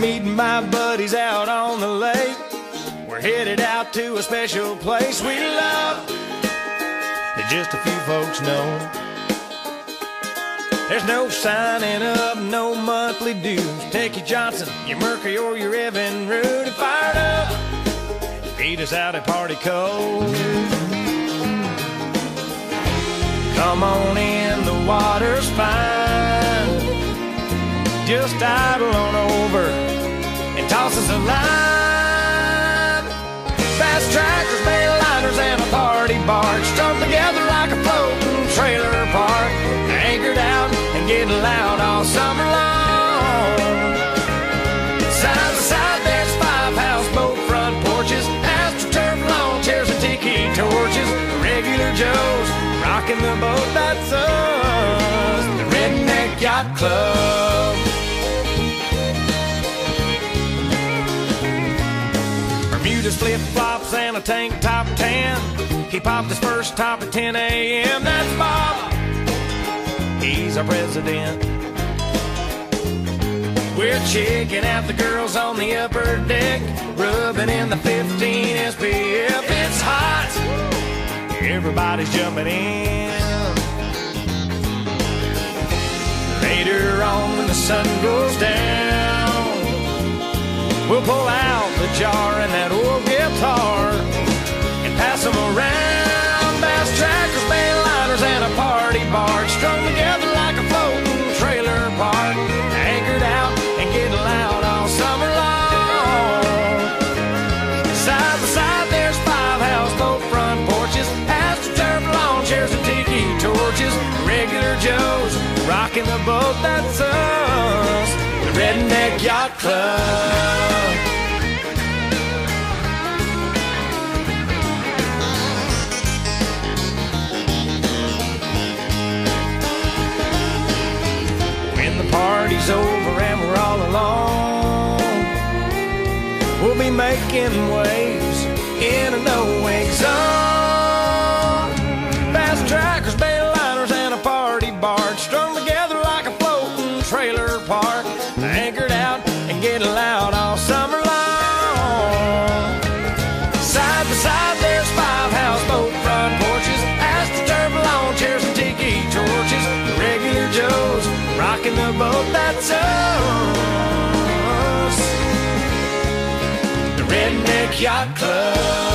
Meeting my buddies out on the lake. We're headed out to a special place we love that just a few folks know. There's no signing up, no monthly dues. Take your Johnson, your Mercury, or your Evinrude fired up. Feed us out at Party Cove. Come on in, the water's fine. Just idle on over and toss us a line. Bass trackers, mail liners, and a party barge strung together like a floating trailer park. Anchored out and getting loud all summer long. Side to side, there's five houseboat front porches, astroturf lawn chairs and tiki torches. Regular Joes rocking the boat that's us, the Redneck Yacht Club. Bermuda's flip flops and a tank top tan. He popped his first top at 10 a.m. That's Bob. He's our president. We're checking out the girls on the upper deck, rubbing in the 15 SPF. It's hot. Everybody's jumping in. Later on, when the sun goes down, we'll pull out the jar and that guitar and pass them around. Bass trackers, mail liners, and a party barge strung together like a floating trailer park, anchored out and getting loud all summer long. Side by side, there's five houseboat front porches, astroturf lawn chairs and tiki torches. Regular Joes rocking the boat that's us, the Redneck Yacht Club. Making waves in a no-wake zone. Bass trackers, bail liners, and a party barge strung together like a floating trailer park, anchored out and getting loud all summer long. Side by side, there's five houseboat front porches, astroturf lawn chairs and tiki torches. Regular Joes rocking the boat that's us. Redneck Yacht Club.